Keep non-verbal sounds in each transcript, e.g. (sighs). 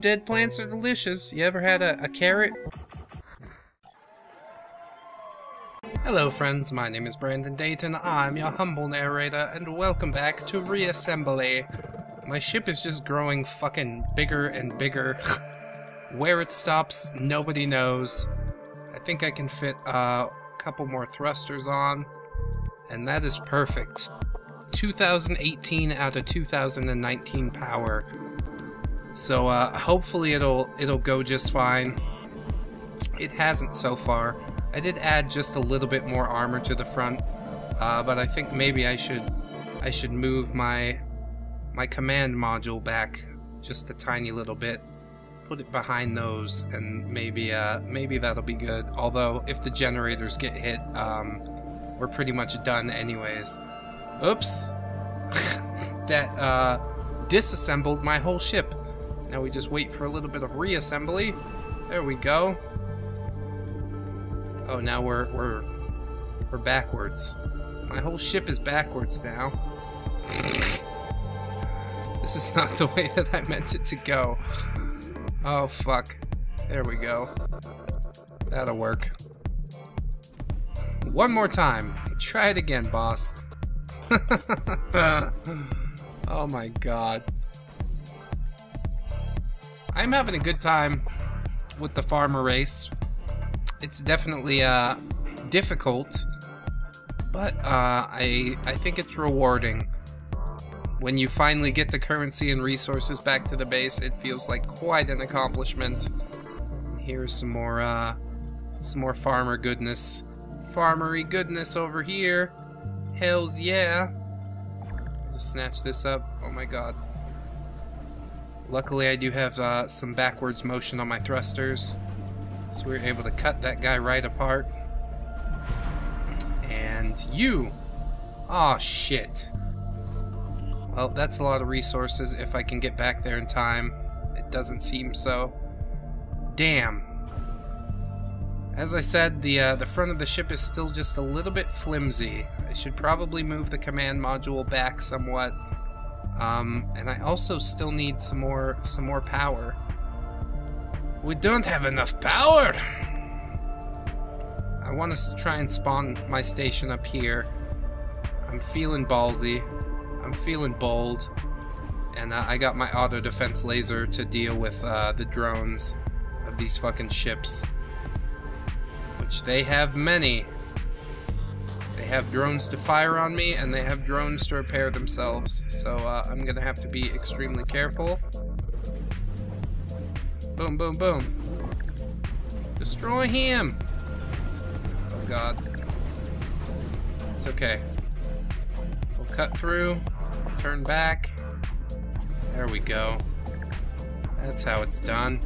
Dead plants are delicious. You ever had a, a carrot? Hello friends, my name is Brandon Dayton, I'm your humble narrator, and welcome back to Reassembly. My ship is just growing fucking bigger and bigger. (laughs) Where it stops, nobody knows. I think I can fit uh, a couple more thrusters on, and that is perfect. 2018 out of 2019 power. So uh, hopefully it'll it'll go just fine. It hasn't so far. I did add just a little bit more armor to the front, uh, but I think maybe I should I should move my my command module back just a tiny little bit. Put it behind those, and maybe uh, maybe that'll be good. Although if the generators get hit, um, we're pretty much done anyways. Oops, (laughs) that uh, disassembled my whole ship. Now we just wait for a little bit of reassembly. There we go. Oh, now we're we're we're backwards. My whole ship is backwards now. (sighs) this is (laughs) not the way that I meant it to go. Oh fuck. There we go. That'll work. One more time. Try it again, boss. (laughs) oh my god. I'm having a good time with the farmer race. It's definitely uh, difficult, but uh, I I think it's rewarding. When you finally get the currency and resources back to the base, it feels like quite an accomplishment. Here's some more uh, some more farmer goodness, farmery goodness over here. Hell's yeah! Just snatch this up. Oh my god. Luckily, I do have uh, some backwards motion on my thrusters, so we are able to cut that guy right apart. And you! Aw, oh, shit. Well, that's a lot of resources if I can get back there in time. It doesn't seem so. Damn. As I said, the uh, the front of the ship is still just a little bit flimsy. I should probably move the command module back somewhat um, and I also still need some more some more power. We don't have enough power. I want to try and spawn my station up here. I'm feeling ballsy. I'm feeling bold. And uh, I got my auto defense laser to deal with uh, the drones of these fucking ships. Which they have many have drones to fire on me, and they have drones to repair themselves. So uh, I'm gonna have to be extremely careful. Boom, boom, boom. Destroy him! Oh god. It's okay. We'll cut through, turn back. There we go. That's how it's done.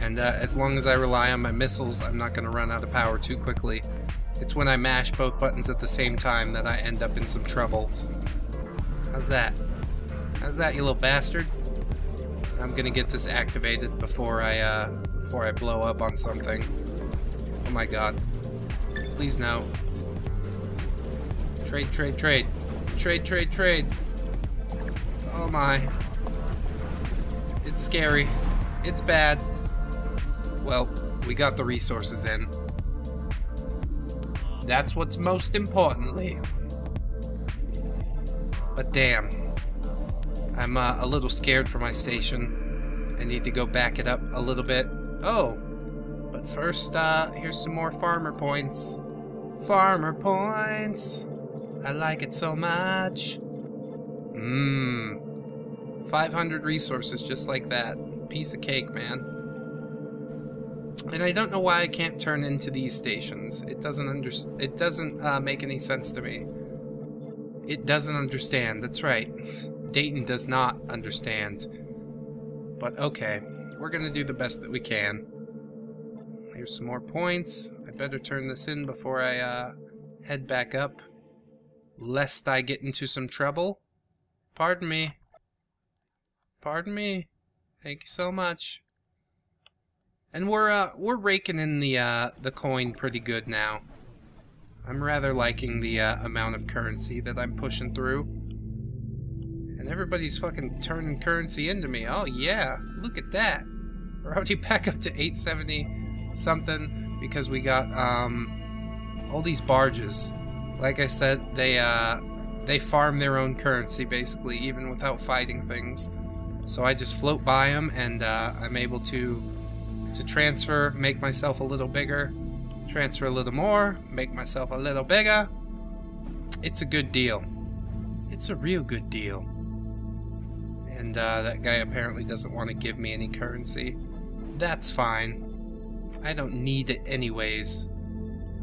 And uh, as long as I rely on my missiles, I'm not going to run out of power too quickly. It's when I mash both buttons at the same time that I end up in some trouble. How's that? How's that, you little bastard? I'm gonna get this activated before I, uh, before I blow up on something. Oh my god. Please no. Trade, trade, trade. Trade, trade, trade. Oh my. It's scary. It's bad. Well, we got the resources in. That's what's most importantly. But damn. I'm uh, a little scared for my station. I need to go back it up a little bit. Oh, but first, uh, here's some more farmer points. Farmer points! I like it so much. Mmm. 500 resources just like that. Piece of cake, man. And I don't know why I can't turn into these stations. It doesn't under it doesn't uh, make any sense to me. It doesn't understand. That's right. Dayton does not understand. But okay, we're gonna do the best that we can. Here's some more points. I better turn this in before I uh, head back up, lest I get into some trouble. Pardon me. Pardon me. Thank you so much. And we're uh, we're raking in the uh, the coin pretty good now. I'm rather liking the uh, amount of currency that I'm pushing through. And everybody's fucking turning currency into me. Oh yeah, look at that. We're already (laughs) back up to 870 something because we got um, all these barges. Like I said, they uh, they farm their own currency basically, even without fighting things. So I just float by them, and uh, I'm able to to transfer, make myself a little bigger, transfer a little more, make myself a little bigger. It's a good deal. It's a real good deal. And uh, that guy apparently doesn't want to give me any currency. That's fine. I don't need it anyways.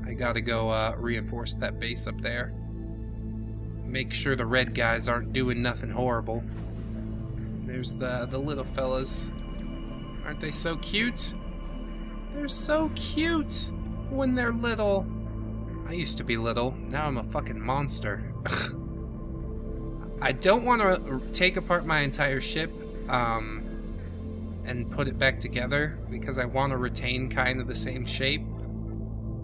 I gotta go uh, reinforce that base up there. Make sure the red guys aren't doing nothing horrible. There's the, the little fellas. Aren't they so cute? They're so cute when they're little. I used to be little. Now I'm a fucking monster. (laughs) I don't want to take apart my entire ship um, and put it back together because I want to retain kind of the same shape.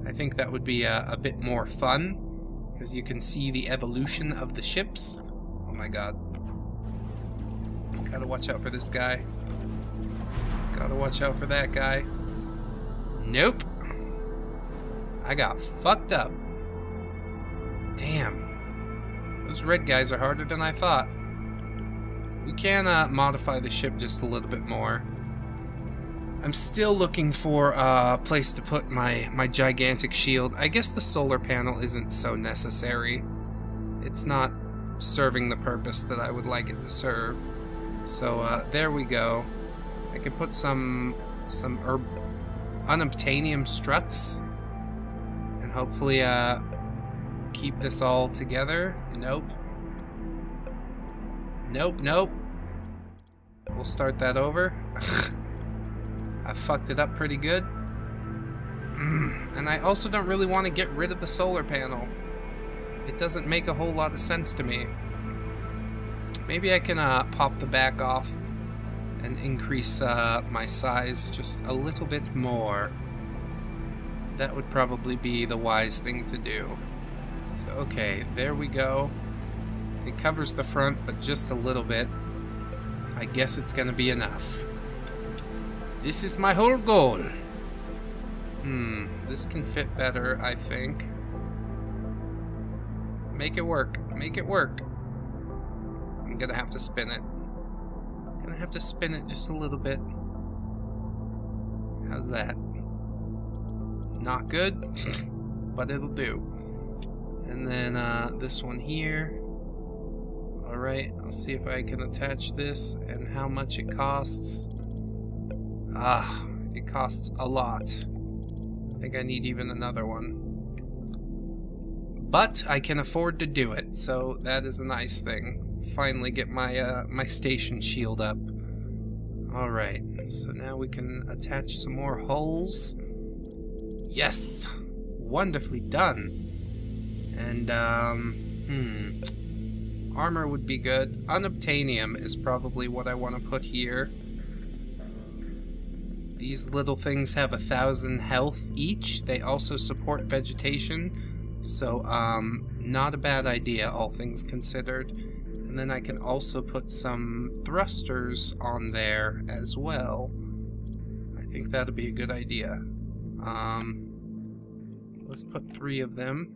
I think that would be a, a bit more fun because you can see the evolution of the ships. Oh my god. Gotta watch out for this guy. Gotta watch out for that guy. Nope. I got fucked up. Damn. Those red guys are harder than I thought. We can uh, modify the ship just a little bit more. I'm still looking for a place to put my, my gigantic shield. I guess the solar panel isn't so necessary. It's not serving the purpose that I would like it to serve. So uh, there we go. I can put some some herb unobtainium struts and hopefully uh, keep this all together. Nope. Nope, nope. We'll start that over. (laughs) I fucked it up pretty good. (clears throat) and I also don't really want to get rid of the solar panel. It doesn't make a whole lot of sense to me. Maybe I can uh, pop the back off and increase uh, my size just a little bit more. That would probably be the wise thing to do. So, okay, there we go. It covers the front, but just a little bit. I guess it's gonna be enough. This is my whole goal. Hmm, this can fit better, I think. Make it work. Make it work. I'm gonna have to spin it. Have to spin it just a little bit. How's that? Not good, but it'll do. And then uh, this one here. Alright, I'll see if I can attach this and how much it costs. Ah, it costs a lot. I think I need even another one. But I can afford to do it, so that is a nice thing finally get my uh, my station shield up. Alright, so now we can attach some more holes. Yes! Wonderfully done. And, um, hmm. Armor would be good. Unobtainium is probably what I want to put here. These little things have a thousand health each. They also support vegetation. So, um, not a bad idea, all things considered. And then I can also put some thrusters on there as well. I think that'd be a good idea. Um, let's put three of them.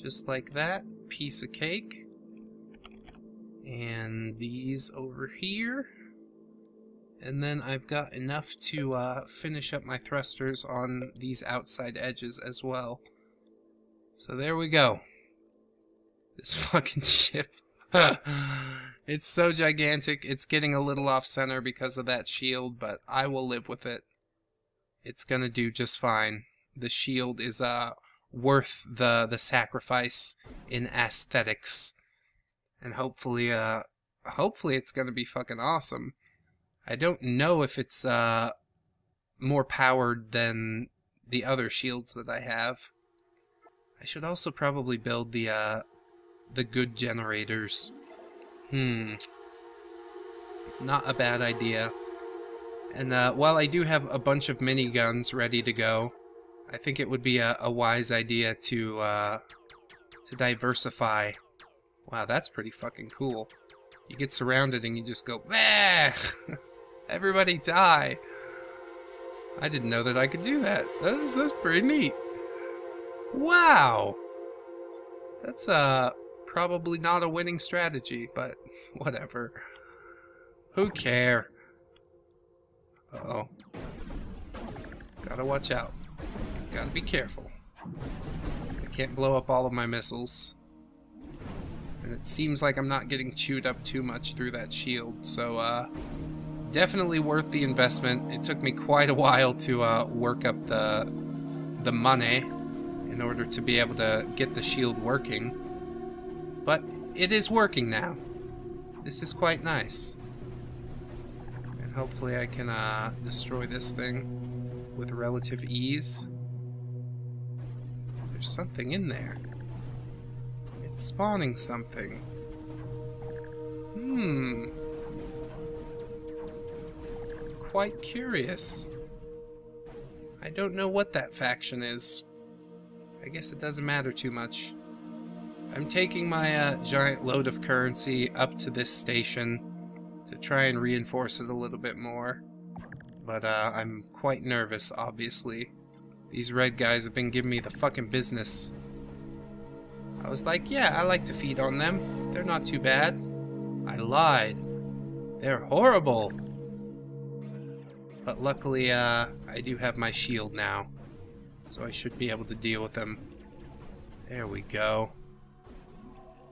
Just like that. Piece of cake. And these over here. And then I've got enough to uh, finish up my thrusters on these outside edges as well. So there we go. This (laughs) fucking ship. (laughs) it's so gigantic. It's getting a little off center because of that shield, but I will live with it. It's gonna do just fine. The shield is uh worth the the sacrifice in aesthetics, and hopefully uh hopefully it's gonna be fucking awesome. I don't know if it's uh more powered than the other shields that I have. I should also probably build the uh the good generators. Hmm. Not a bad idea. And uh, while I do have a bunch of miniguns ready to go, I think it would be a, a wise idea to uh, to diversify. Wow, that's pretty fucking cool. You get surrounded and you just go, bah! (laughs) Everybody die. I didn't know that I could do that. That's, that's pretty neat. Wow! That's, uh, probably not a winning strategy, but (laughs) whatever. Who care? Uh oh Gotta watch out. Gotta be careful. I can't blow up all of my missiles. And it seems like I'm not getting chewed up too much through that shield, so, uh, definitely worth the investment. It took me quite a while to, uh, work up the, the money in order to be able to get the shield working. But it is working now. This is quite nice. And hopefully I can uh, destroy this thing with relative ease. There's something in there. It's spawning something. Hmm. Quite curious. I don't know what that faction is. I guess it doesn't matter too much. I'm taking my uh, giant load of currency up to this station to try and reinforce it a little bit more. But uh, I'm quite nervous, obviously. These red guys have been giving me the fucking business. I was like, yeah, I like to feed on them. They're not too bad. I lied. They're horrible. But luckily, uh, I do have my shield now. So I should be able to deal with them. There we go.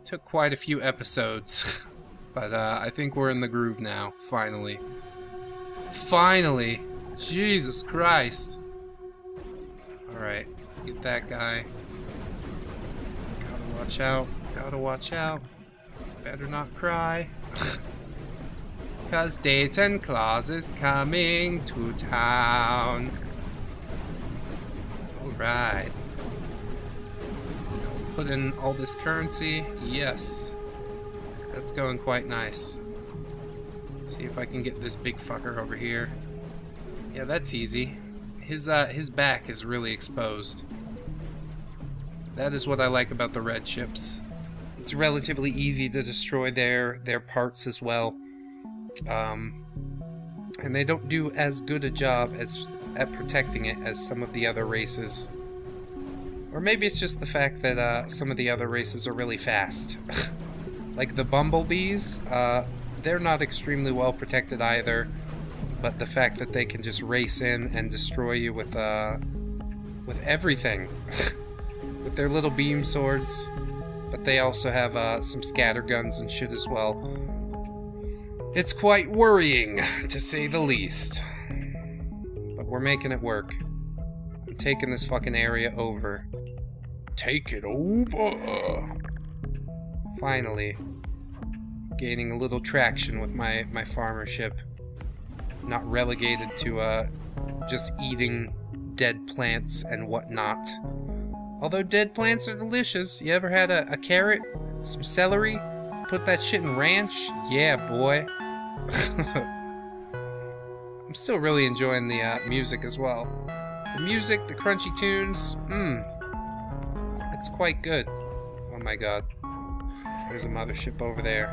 Took quite a few episodes, (laughs) but uh, I think we're in the groove now, finally. Finally! Jesus Christ! Alright, get that guy. Gotta watch out, gotta watch out. Better not cry. (laughs) Cause Dayton Claus is coming to town. Alright put in all this currency. Yes. That's going quite nice. see if I can get this big fucker over here. Yeah, that's easy. His, uh, his back is really exposed. That is what I like about the red ships. It's relatively easy to destroy their, their parts as well. Um, and they don't do as good a job as at protecting it as some of the other races. Or maybe it's just the fact that uh, some of the other races are really fast. (laughs) like the bumblebees, uh, they're not extremely well protected either, but the fact that they can just race in and destroy you with, uh, with everything. (laughs) with their little beam swords, but they also have uh, some scatter guns and shit as well. It's quite worrying, to say the least. But we're making it work. I'm taking this fucking area over. Take it over. Finally, gaining a little traction with my, my farmer ship. Not relegated to uh, just eating dead plants and whatnot. Although dead plants are delicious. You ever had a, a carrot? Some celery? Put that shit in ranch? Yeah, boy. (laughs) I'm still really enjoying the uh, music as well. The music, the crunchy tunes, mmm, it's quite good. Oh my god. There's a mothership over there.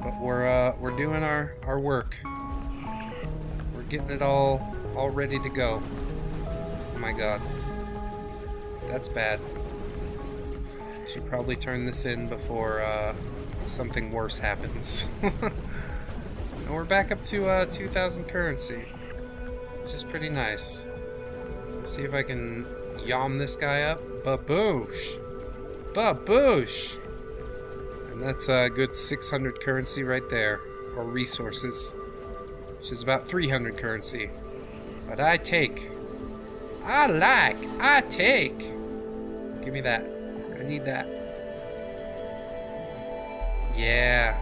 But we're uh, we're doing our, our work. We're getting it all all ready to go. Oh my god. That's bad. Should probably turn this in before uh, something worse happens. (laughs) and we're back up to uh, 2,000 currency, which is pretty nice. See if I can yam this guy up. Baboosh! Baboosh! And that's a good 600 currency right there. Or resources. Which is about 300 currency. But I take. I like. I take. Give me that. I need that. Yeah.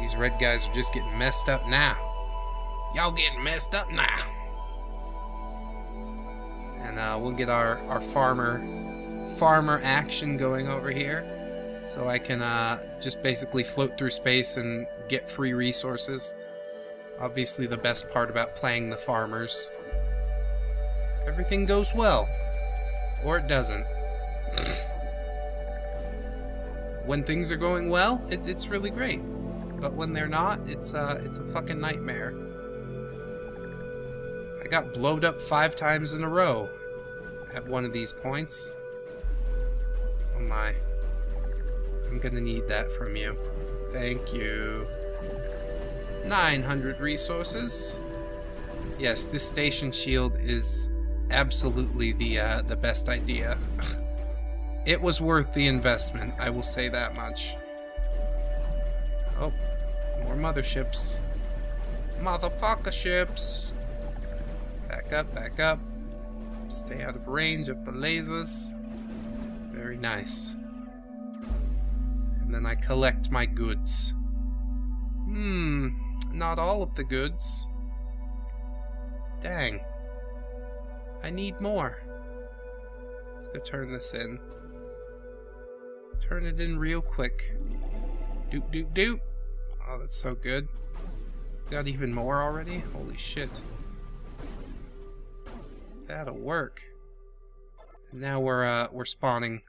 These red guys are just getting messed up now. Y'all getting messed up now (laughs) uh, we'll get our, our farmer farmer action going over here. So I can uh, just basically float through space and get free resources. Obviously the best part about playing the farmers. Everything goes well. Or it doesn't. (laughs) When things are going well, it, it's really great. But when they're not, it's uh, it's a fucking nightmare. I got blowed up five times in a row at one of these points. Oh my. I'm gonna need that from you. Thank you. 900 resources. Yes, this station shield is absolutely the uh, the best idea. it was worth the investment, I will say that much. Oh, more motherships. Motherfucker ships! Back up, back up. Stay out of range of the lasers. Very nice. And then I collect my goods. Hmm, not all of the goods. Dang. I need more. Let's go turn this in. Turn it in real quick. Doop doop doop. Oh, that's so good. Got even more already? Holy shit. That'll work. And now we're uh we're spawning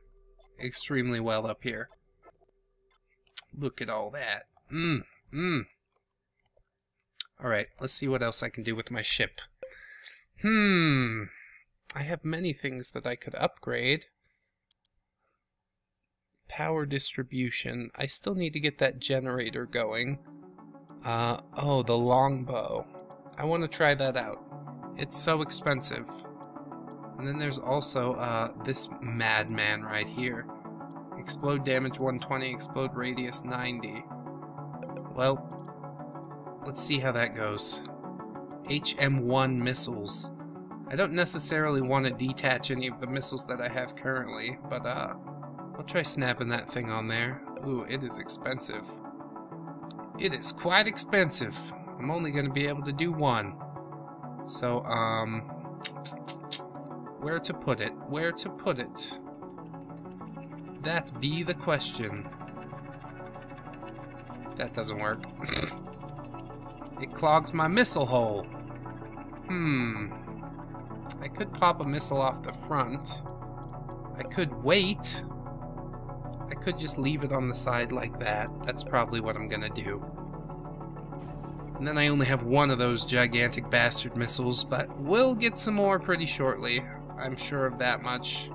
extremely well up here. Look at all that. Mmm. Mmm. Alright, let's see what else I can do with my ship. Hmm. I have many things that I could upgrade. Power distribution. I still need to get that generator going. Uh, oh, the longbow. I want to try that out. It's so expensive. And then there's also uh, this madman right here. Explode damage 120, explode radius 90. Well, let's see how that goes. HM1 missiles. I don't necessarily want to detach any of the missiles that I have currently, but uh, I'll try snapping that thing on there. Ooh, it is expensive. It is quite expensive. I'm only going to be able to do one. So, um, where to put it? Where to put it? That be the question. That doesn't work. (laughs) it clogs my missile hole. Hmm. I could pop a missile off the front. I could wait. I could just leave it on the side like that. That's probably what I'm gonna do. And then I only have one of those gigantic bastard missiles, but we'll get some more pretty shortly. I'm sure of that much.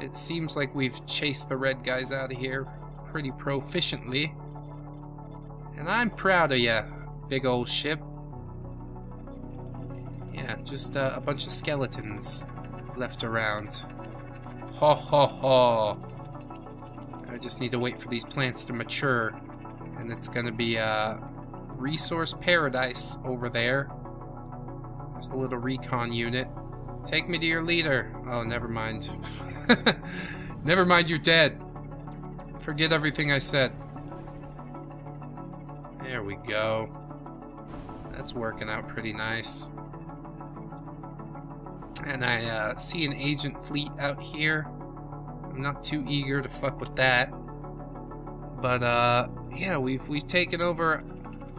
It seems like we've chased the red guys out of here pretty proficiently. And I'm proud of ya, big old ship. Yeah, just uh, a bunch of skeletons left around. Ha ha ha. I just need to wait for these plants to mature. And it's gonna be uh, resource paradise over there. There's a little recon unit. Take me to your leader. Oh, never mind. (laughs) never mind, you're dead. Forget everything I said. There we go. That's working out pretty nice and I uh, see an agent fleet out here. I'm not too eager to fuck with that. But uh, yeah, we've we've taken over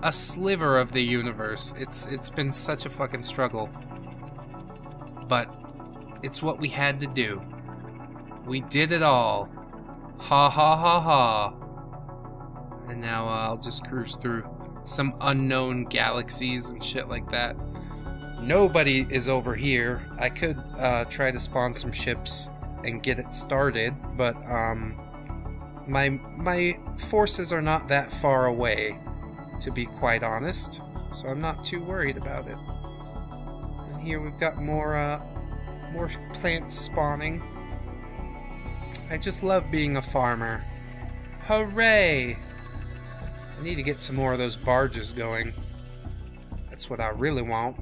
a sliver of the universe. It's it's been such a fucking struggle. But it's what we had to do. We did it all. Ha ha ha ha. And now uh, I'll just cruise through some unknown galaxies and shit like that. Nobody is over here. I could uh, try to spawn some ships and get it started, but um, my my forces are not that far away, to be quite honest. So I'm not too worried about it. And here we've got more uh, more plants spawning. I just love being a farmer. Hooray! I need to get some more of those barges going. That's what I really want.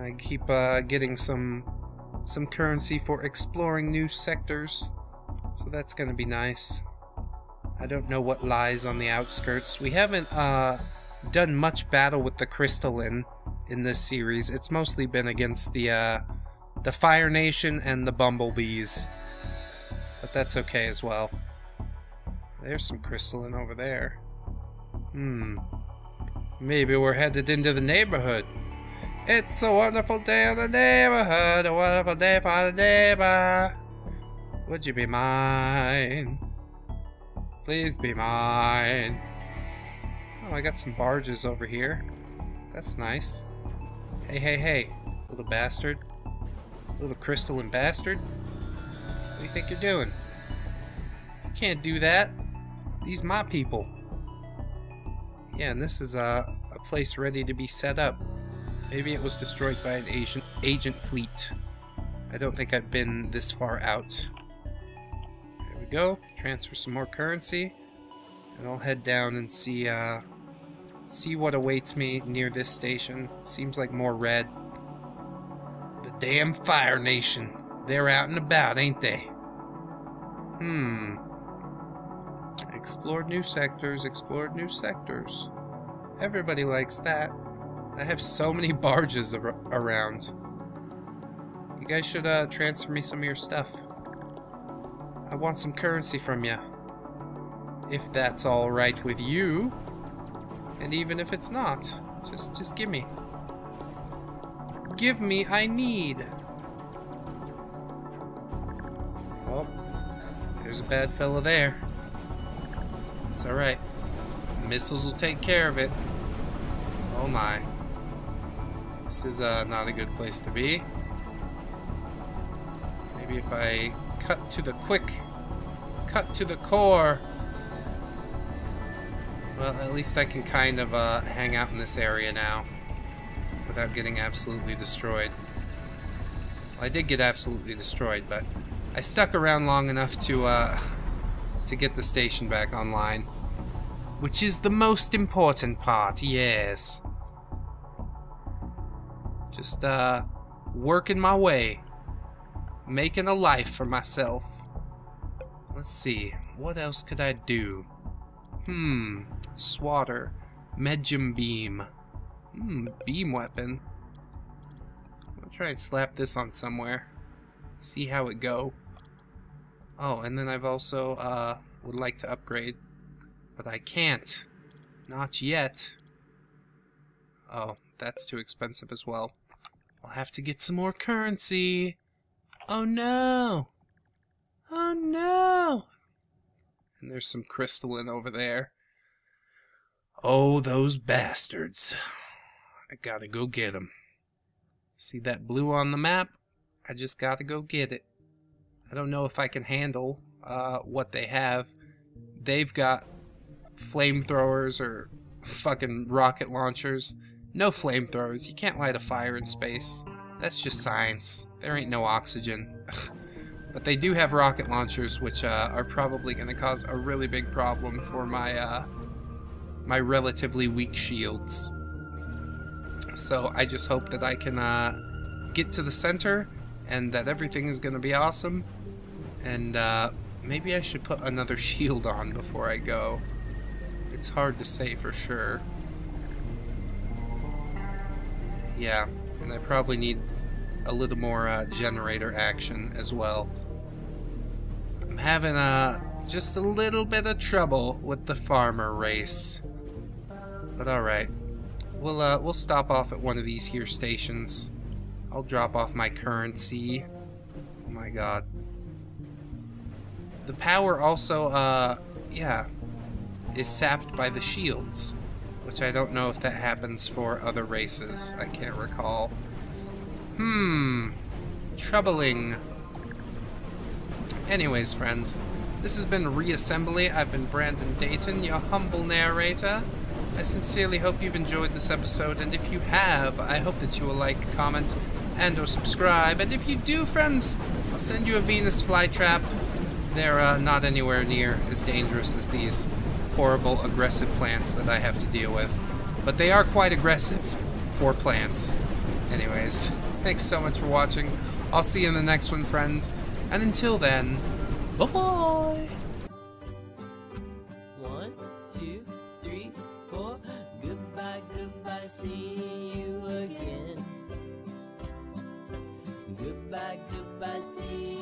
I keep uh, getting some some currency for exploring new sectors, so that's gonna be nice. I don't know what lies on the outskirts. We haven't uh, done much battle with the crystalline in this series. It's mostly been against the uh, the Fire Nation and the Bumblebees, but that's okay as well. There's some crystalline over there. Hmm. Maybe we're headed into the neighborhood. It's a wonderful day in the neighborhood, a wonderful day for the neighbor. Would you be mine? Please be mine. Oh, I got some barges over here. That's nice. Hey, hey, hey, little bastard. Little crystalline bastard. What do you think you're doing? You can't do that. These my people. Yeah, and this is a, a place ready to be set up. Maybe it was destroyed by an agent, agent fleet. I don't think I've been this far out. Go. Transfer some more currency. And I'll head down and see, uh, see what awaits me near this station. Seems like more red. The damn Fire Nation. They're out and about, ain't they? Hmm. Explored new sectors, explored new sectors. Everybody likes that. I have so many barges ar around. You guys should uh, transfer me some of your stuff. I want some currency from you. If that's alright with you. And even if it's not, just just give me. Give me, I need. Well, there's a bad fella there. It's alright. Missiles will take care of it. Oh my. This is uh, not a good place to be. Maybe if I cut to the quick, cut to the core. Well, at least I can kind of uh, hang out in this area now without getting absolutely destroyed. Well, I did get absolutely destroyed, but I stuck around long enough to uh, (laughs) to get the station back online. Which is the most important part, yes. Just, uh, working my way. Making a life for myself. Let's see, what else could I do? Hmm, swatter. Medium beam. Hmm, beam weapon. I'll try and slap this on somewhere. See how it go. Oh, and then I've also, uh, would like to upgrade. But I can't. Not yet. Oh, that's too expensive as well. I'll have to get some more currency. Oh no! Oh no! And there's some crystalline over there. Oh, those bastards. I gotta go get them. See that blue on the map? I just gotta go get it. I don't know if I can handle uh, what they have. They've got flamethrowers or fucking rocket launchers. No flamethrowers. You can't light a fire in space. That's just science. There ain't no oxygen. but they do have rocket launchers, which uh, are probably going to cause a really big problem for my uh, my relatively weak shields. So I just hope that I can uh, get to the center and that everything is going to be awesome. And uh, maybe I should put another (laughs) shield on before I go. It's hard to say for sure. Yeah, and I probably need a little more uh, generator action as well. I'm having uh, just a little bit of trouble with the farmer race. But alright. We'll, uh, we'll stop off at one of these here stations. I'll drop off my currency. Oh my god. The power also, uh, yeah, is sapped by the shields, which I don't know if that happens for other races. I can't recall. Hmm, troubling. Anyways, friends, this has been Reassembly. I've been Brandon Dayton, your humble narrator. I sincerely hope you've enjoyed this episode, and if you have, I hope that you will like, comment, and or subscribe. And if you do, friends, I'll send you a Venus flytrap. They're uh, not anywhere near as dangerous as these horrible, aggressive plants that I have to deal with. But they are quite aggressive for plants. Anyways, thanks so much for watching. I'll see you in the next one, friends. And until then, bye-bye! One, two, three, four. Goodbye, goodbye, see you again. Goodbye, goodbye, see